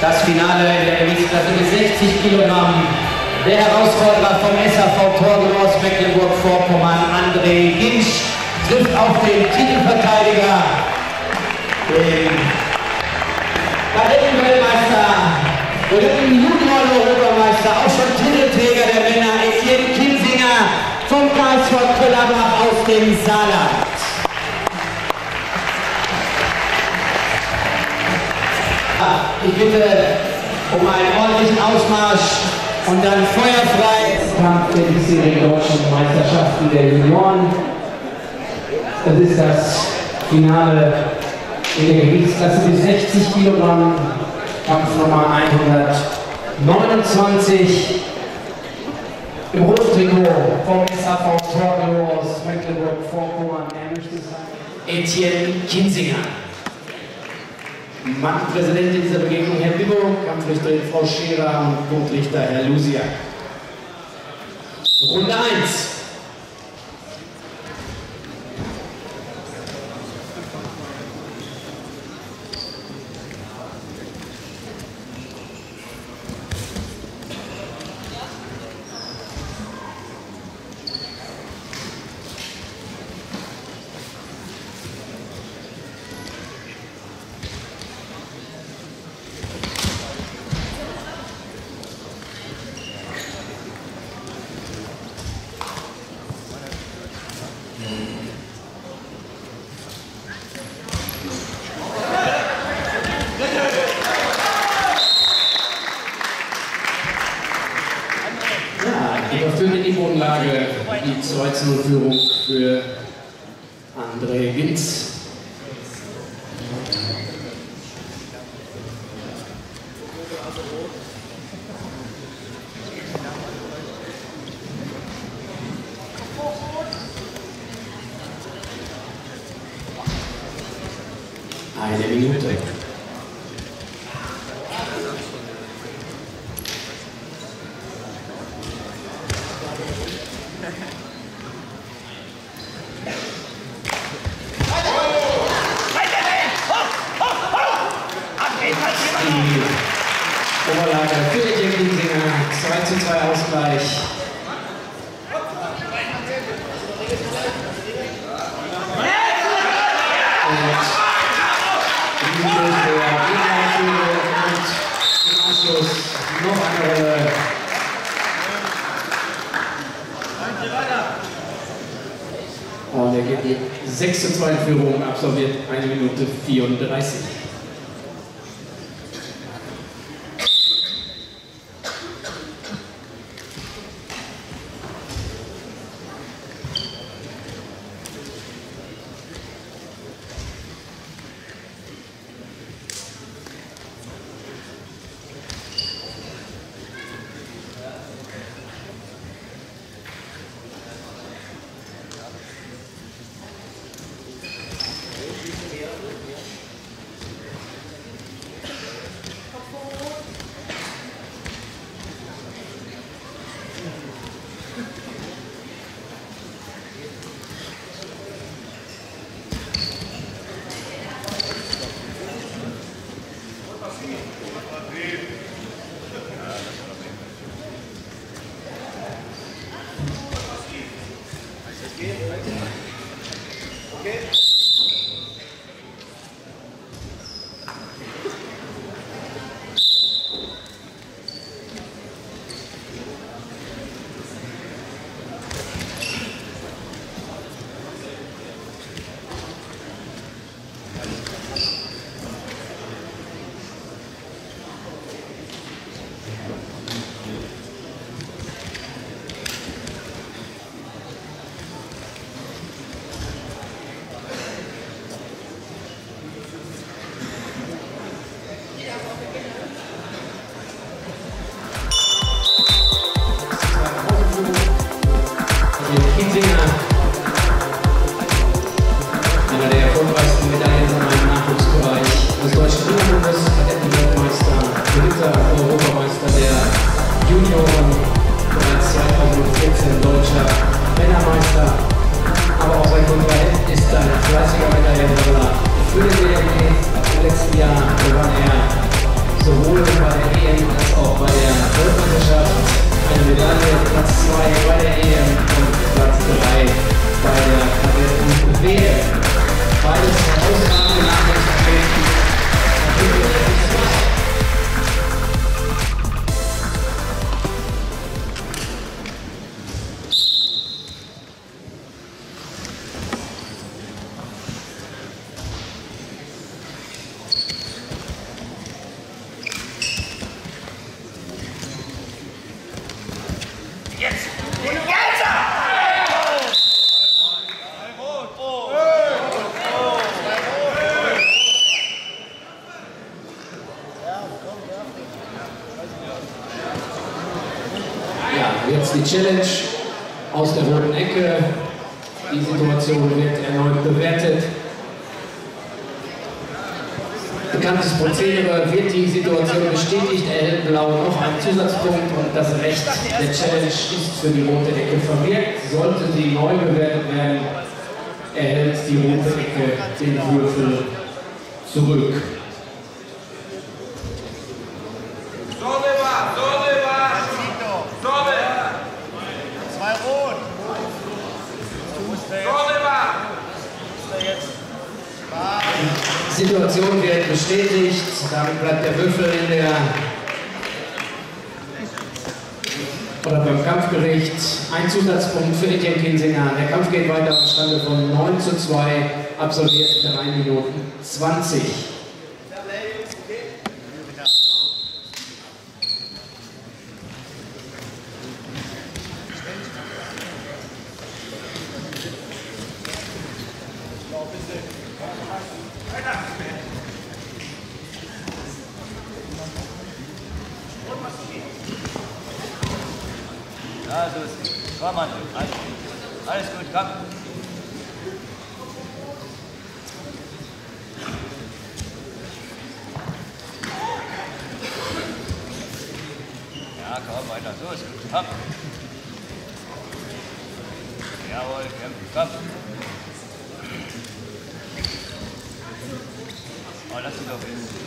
Das Finale in der Gewichtsklasse mit 60 Kilogramm. Der Herausforderer vom SAV Torgelow aus Mecklenburg-Vorpommern, André Ginsch, trifft auf den Titelverteidiger, den Kadettenweltmeister, den Junior-Europameister, auch schon Titelträger der Männer, Etienne Kinsinger vom KSV Köllerbach aus dem Saarland. Ich bitte um einen ordentlichen Ausmarsch und dann feuerfrei. Kampf der bisherigen deutschen Meisterschaften der Junioren. Das ist das Finale in der Gewichtsklasse bis 60 Kilogramm. Kampf Nummer 129. Im roten Trikot vom SAV Torgelow aus Mecklenburg-Vorpommern. Er möchte sein. Etienne Kinsinger. Markenpräsident in dieser Begegnung Herr Bibbo, Kampfrichterin Frau Scherer und Punktrichter Herr Lusia. Runde 1. Überführte die Bodenlage, die 2 0 Führung für André Ginz. Eine Minute. Die Oberlage für die Kinsinger, 2 zu 2 Ausgleich. Und Liebe der Gegenausschuhe und im Anschluss noch eine. Und er geht die 6 zu 2 Führung, absolviert 1 Minute 34. Challenge aus der roten Ecke. Die Situation wird erneut bewertet. Bekanntes Prozedere wird die Situation bestätigt, erhält Blau noch einen Zusatzpunkt und das Recht der Challenge ist für die rote Ecke verwirkt. Sollte sie neu bewertet werden, erhält die rote Ecke den Würfel zurück. Situation wird bestätigt. Damit bleibt der Würfel in der oder beim Kampfgericht ein Zusatzpunkt für Etienne Kinsinger. Der Kampf geht weiter auf Stande von 9 zu 2, absolviert 3 Minuten 20. Ja, so ist es. Komm, Mann. Alles, alles gut, komm. Ja, komm, weiter. So ist gut. Komm. Jawohl, kämpfen. Komm. Oh, lass ihn doch hin.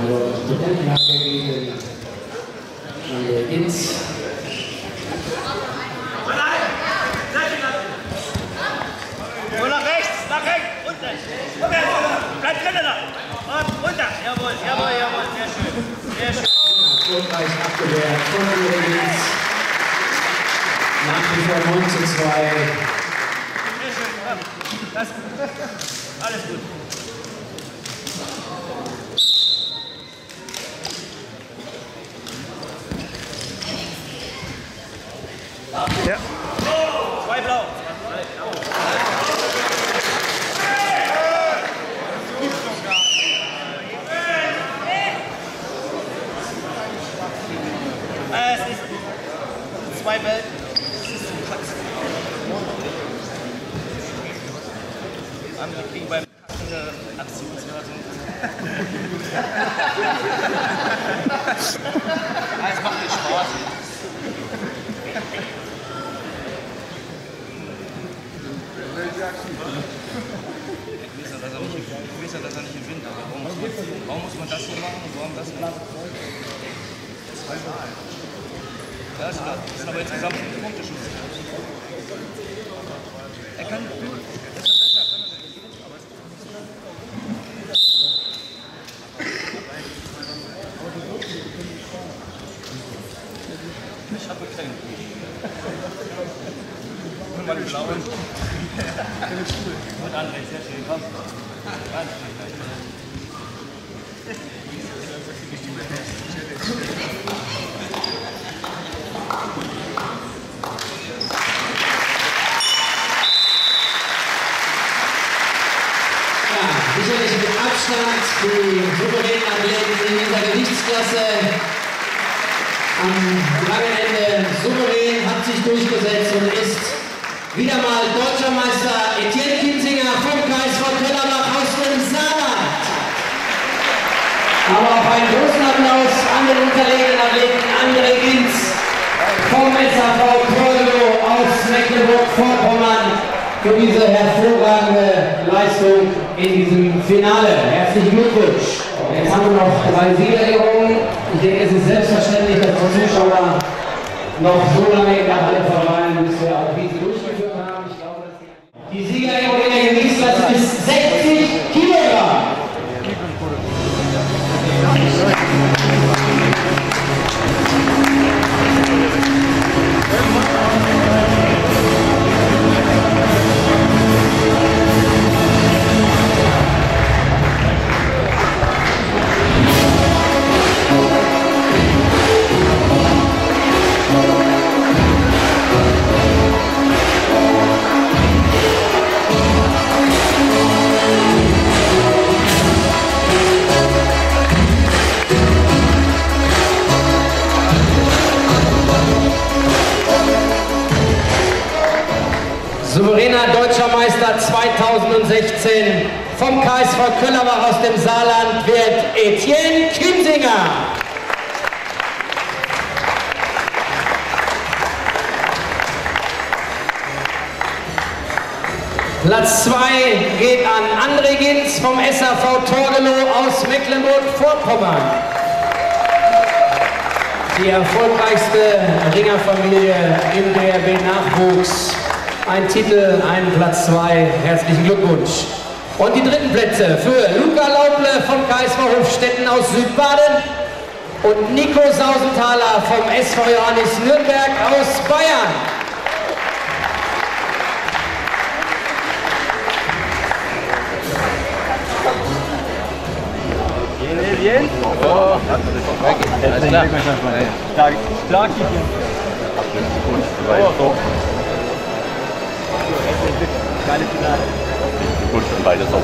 Also Studentenlage gegen äh, Inz. So nach rechts, nach rechts, unten. Komm her, bleib drinnen da. Und runter, jawohl, jawohl, jawohl, sehr schön, sehr schön. Abgewehrt von Inz. Nach wie vor 9 zu 2. Sehr schön, komm. Das, alles gut. Ja. Zwei blau. Äh, Es ist zwei Welten. Andere kriegen beim Kacken eine Aktionsrate. Ah, Es macht mir Spaß. Ich weiß ja, dass er nicht, ich weiß ja, dass er nicht gewinnt, aber warum muss, man, warum muss man das so machen und warum das nicht? Ja, ist klar. Sind aber insgesamt fünf Punkte schon. Er kann. Das ist besser, kann er nicht. Aber es Ich habe gekränkt. Und meine blauen. Und André, sehr schön, komm. Ganz schön. Ja, sicherlich mit Abstand die souveränen Athleten in dieser Gewichtsklasse. Am langen Ende souverän hat sich durchgesetzt und ist wieder mal Deutscher Meister Etienne Kinzinger vom KSV Kellerbach aus dem Saarland. Aber auch einen großen Applaus an den unterlegenen Athleten André Ginz vom SAV Torgelow aus Mecklenburg-Vorpommern für diese hervorragende Leistung in diesem Finale. Herzlichen Glückwunsch. Jetzt haben wir noch drei Siegerehrungen. Ich denke, es ist selbstverständlich, dass die Zuschauer noch so lange in der Halle verweilen, bis wir auch diese durchgeführt haben. Ich glaube, dass die Die Siegerehrung in der Gewichtsklasse ist 60 Souveräner Deutscher Meister 2016 vom KSV Köllerbach aus dem Saarland wird Etienne Kinsinger. Platz 2 geht an André Ginz vom SAV Torgelow aus Mecklenburg-Vorpommern. Die erfolgreichste Ringerfamilie im DRB-Nachwuchs. Ein Titel, ein Platz 2. Herzlichen Glückwunsch. Und die dritten Plätze für Luca Lauble vom KSV Hofstetten aus Südbaden und Nico Sausenthaler vom SV Johannes Nürnberg aus Bayern. Bien. Oh. Alles klar. Stark, stark. Oh. Geile Finale. Gut, beide so.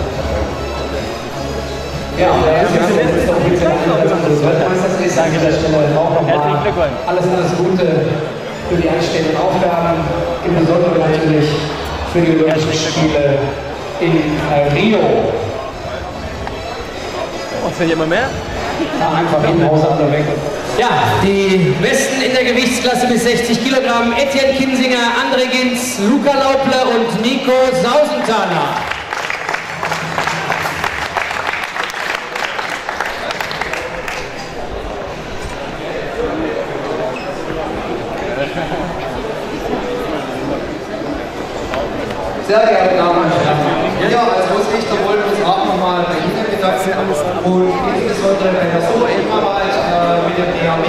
Ja, und der erste ist der offizielle Einsatz des Weltmeisters ist an dieser Stelle auch nochmal alles, alles Gute für die anstehenden Aufgaben, im Besonderen natürlich für die Olympischen Spiele in äh, Rio. Und für jemand mehr? Ja, einfach in Hause alle weg. Ja, die Besten in der Gewichtsklasse bis 60 Kilogramm. Etienne Kinsinger, André Ginz, Luca Lauble und Nico Sausenthaler. Sehr geehrte Damen und Herren, wir als Ausrichter wollen uns auch nochmal bei Ihnen bedanken und insbesondere bei der Superelternarbeit dem DHB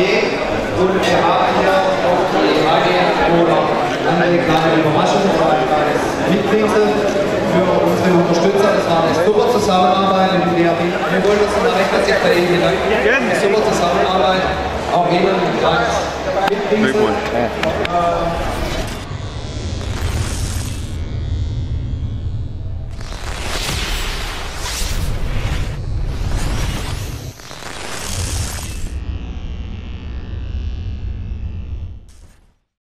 und wir haben hier auch die eine oder andere kleine Überraschung oder ein kleines Mitbringsel für unsere Unterstützer. Das war eine super Zusammenarbeit mit dem DHB. Wir wollen uns nochmal recht herzlich bei Ihnen bedanken. Eine super Zusammenarbeit. Auch Ihnen ein kleines Mitbringsel.